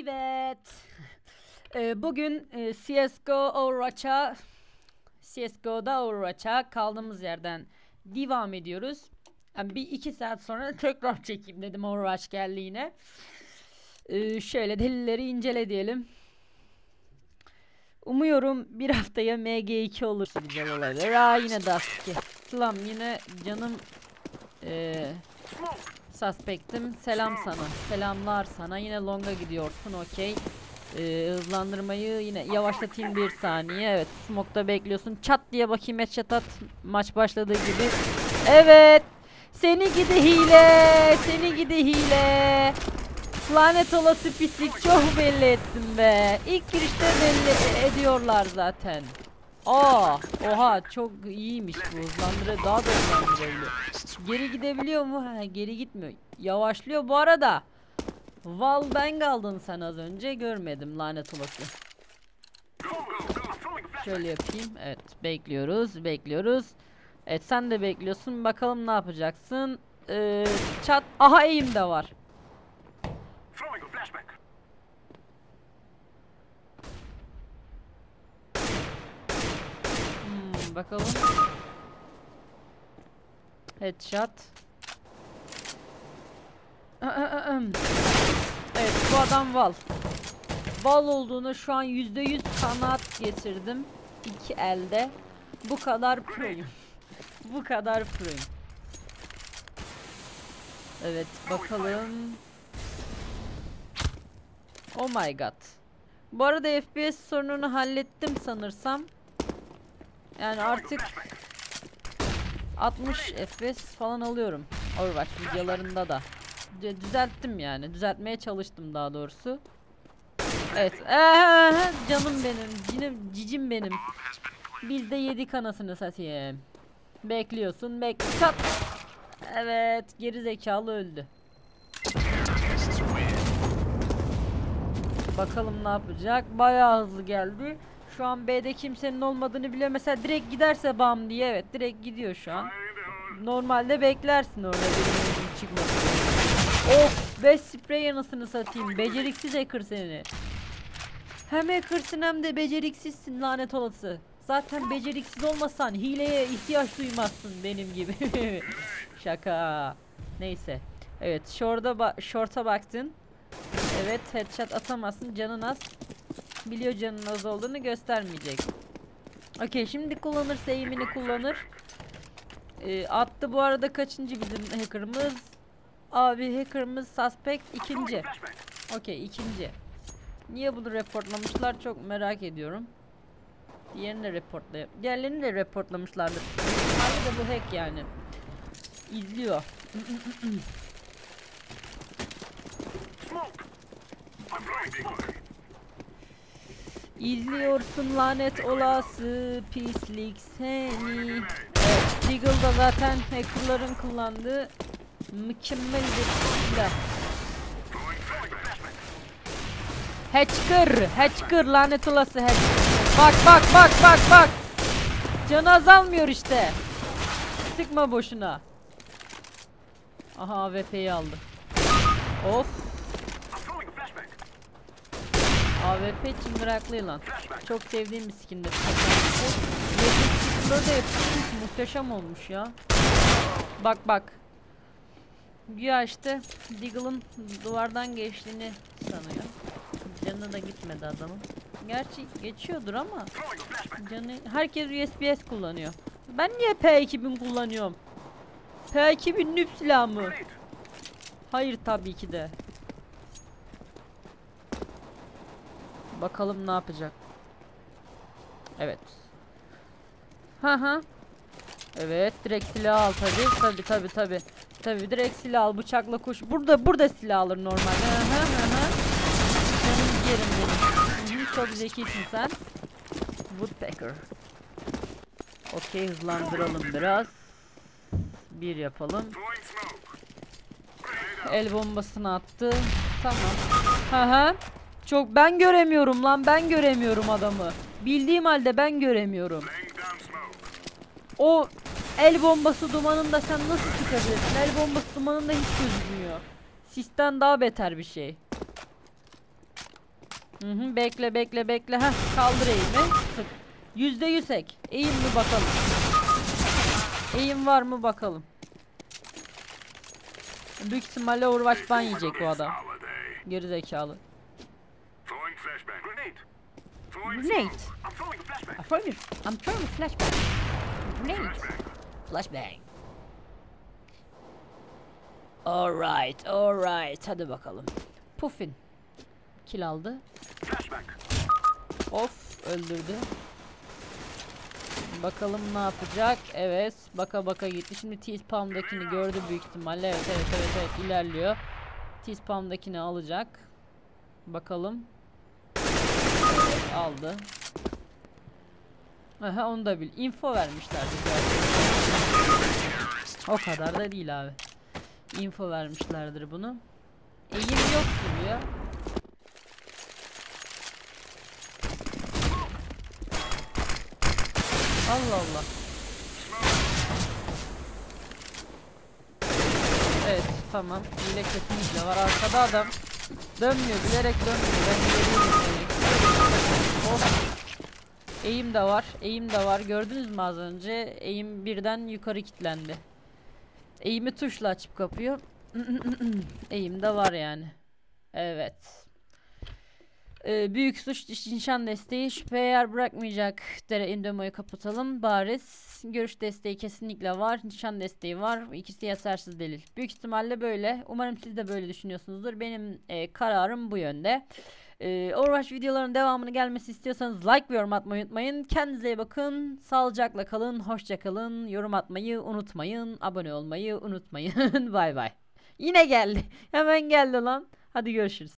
Evet. Ee, bugün e, CSGO Overwatch'a CSGO'da Overwatch'a kaldığımız yerden devam ediyoruz. Yani bir iki saat sonra tekrar çekeyim dedim Overwatch geldi yine. Ee, şöyle delilleri incele diyelim. Umuyorum bir haftaya MG2 olur güzel olabilir. Aa yine Dusty. Slam yine canım eee suspect'im. Selam sana. Selamlar sana. Yine longa gidiyorsun. Okey. Ee, hızlandırmayı yine yavaşlatayım bir saniye. Evet. Smoke'da bekliyorsun. Çat diye bakayım headshot at. Maç başladığı gibi. Evet. Seni gidi hile. Seni gidi hile. Lanet olası pislik çok belli ettin be. İlk girişte belli ediyorlar zaten. Aa, oha çok iyiymiş bu hızlandırı daha da hızlandırabiliyor. Geri gidebiliyor mu? Ha, geri gitmiyor. Yavaşlıyor bu arada. Wallbang aldın sen az önce görmedim lanet olası. Şöyle yapayım. Evet bekliyoruz bekliyoruz. Evet sen de bekliyorsun. Bakalım ne yapacaksın. Ee, çat. Aha eğim de var. Throwing a flashback. Bakalım. Headshot. Evet bu adam Val. Val olduğunu şu an %100 kanaat getirdim. İki elde. Bu kadar proyum. bu kadar proyum. Evet bakalım. Oh my god. Bu arada FPS sorununu hallettim sanırsam. Yani artık 60 FPS falan alıyorum. Overwatch videolarında da. D- düzelttim yani. Düzeltmeye çalıştım daha doğrusu. Evet. Ee, canım benim. Cinim, cicim benim. Biz de yedik anasını satayım. Bekliyorsun. Bek. Çat. Evet. Geri zekalı öldü. Bakalım ne yapacak. Bayağı hızlı geldi. Şu an B'de kimsenin olmadığını biliyor. Mesela direkt giderse bam diye evet direkt gidiyor şu an. Normalde beklersin orada birinin çıkmasını. Of 5 sprey yanısını satayım. Beceriksiz hacker seni. Hem hackersın hem de beceriksizsin lanet olası. Zaten beceriksiz olmasan hileye ihtiyaç duymazsın benim gibi. Şaka. Neyse. Evet, şorda ba şorta baktın. Evet, headshot atamazsın. Canın az. Biliyor canın az olduğunu göstermeyecek. Okey, şimdi kullanırsa eğimini kullanır. Ee, attı bu arada kaçıncı bizim hacker'ımız? Abi hacker'ımız suspect ikinci. Okey ikinci. Niye bunu reportlamışlar çok merak ediyorum. Diğerini de reportlay Diğerlerini de reportlamışlardır. Hali de bu hack yani. İzliyor. Smoke. I'm throwing big one. İzliyorsun lanet olası pislik seni. Evet, Deagle da zaten hackerların kullandığı mükemmel bir silah. Hatcher, Hatcher lanet olası Hatcher. Bak bak bak bak bak. Canı azalmıyor işte. Sıkma boşuna. Aha AWP'yi aldı. Of. I'm throwing a flashback. AWP çıngıraklı lan. Çok sevdiğim bir skindir. Da yapışmış muhteşem olmuş ya. Bak bak. Güya işte Deagle'ın duvardan geçtiğini sanıyor. Canı da gitmedi adamın. Gerçi geçiyordur ama canı herkes USBS kullanıyor. Ben niye P2000 kullanıyorum? P2000 nüp silahı mı? Hayır tabii ki de. Bakalım ne yapacak. Evet. Ha ha. Evet, direkt silah al tabii. Tabii tabii tabii. Tabii direkt silah al, bıçakla koş. Burada burada silah alır normalde. Ha ha ha. ha. Canım yerim benim. Çok zekisin sen. Woodpecker. Okey, hızlandıralım biraz. Bir yapalım. El bombasını attı. Tamam. Hı hı. Çok ben göremiyorum lan ben göremiyorum adamı. Bildiğim halde ben göremiyorum. O el bombası dumanında sen nasıl sıkabilirsin? El bombası dumanında hiç gözükmüyor. Sisten daha beter bir şey. Hı hı, bekle bekle bekle. Heh, kaldır eğimi. Sık. Yüzde yüz ek. Eğim mi bakalım. Eğim var mı bakalım. Büyük ihtimalle Overwatch ban yiyecek bu adam. Geri zekalı. Grenade. I'm throwing a flashbang. I'm throwing, I'm throwing a flashbang. Grenade. Flashbang. Alright, alright. Hadi bakalım. Puffin. Kill aldı. Flashbang. Of öldürdü. Bakalım ne yapacak. Evet. Baka baka gitti. Şimdi T-Spam'dakini gördü büyük ihtimalle. Evet evet evet evet ilerliyor. T-Spam'dakini alacak. Bakalım. Aldı. Aha onu da bil. Info vermişlerdi. O kadar da değil abi. Info vermişlerdir bunu. Eğim yok gibi ya. Allah Allah. Evet tamam. Hile kesinlikle var. Arkada adam. Dönmüyor. Bilerek dönmüyor. Ben görüyorum seni. Eğim de var. Eğim de var. Gördünüz mü az önce? Eğim birden yukarı kilitlendi. Eğimi tuşla açıp kapıyor. Eğim de var yani. Evet. Ee, büyük suç nişan desteği şüpheye yer bırakmayacak. Dere indemoyu kapatalım. Bariz. Görüş desteği kesinlikle var. Nişan desteği var. İkisi yetersiz delil. Büyük ihtimalle böyle. Umarım siz de böyle düşünüyorsunuzdur. Benim e, kararım bu yönde. Ee, Overwatch videolarının devamını gelmesi istiyorsanız like ve yorum atmayı unutmayın. Kendinize iyi bakın. Sağlıcakla kalın. Hoşça kalın. Yorum atmayı unutmayın. Abone olmayı unutmayın. bay bay. Yine geldi. Hemen geldi lan. Hadi görüşürüz.